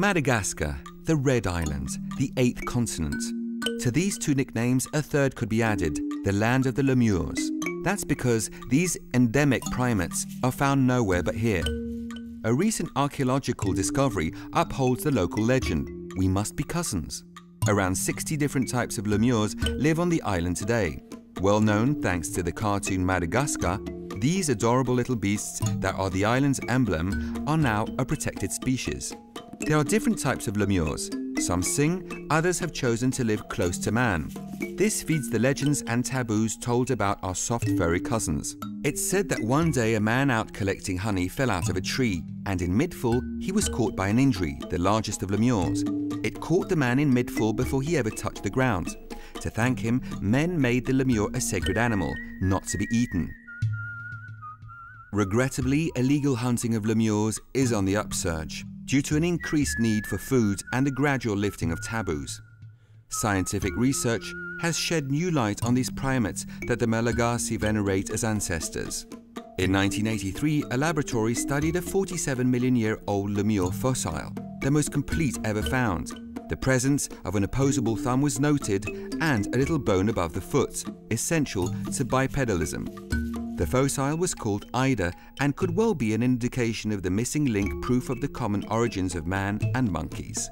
Madagascar, the Red Island, the eighth continent. To these two nicknames, a third could be added, the land of the lemurs. That's because these endemic primates are found nowhere but here. A recent archaeological discovery upholds the local legend we must be cousins. Around 60 different types of lemurs live on the island today. Well known thanks to the cartoon Madagascar, these adorable little beasts that are the island's emblem are now a protected species. There are different types of lemurs. Some sing, others have chosen to live close to man. This feeds the legends and taboos told about our soft furry cousins. It's said that one day a man out collecting honey fell out of a tree, and in midfall he was caught by an indri, the largest of lemurs. It caught the man in midfall before he ever touched the ground. To thank him, men made the lemur a sacred animal, not to be eaten. Regrettably, illegal hunting of lemurs is on the upsurge due to an increased need for food and a gradual lifting of taboos. Scientific research has shed new light on these primates that the Malagasy venerate as ancestors. In 1983, a laboratory studied a 47 million year old lemur fossil, the most complete ever found. The presence of an opposable thumb was noted and a little bone above the foot, essential to bipedalism. The fossil was called Ida and could well be an indication of the missing link proof of the common origins of man and monkeys.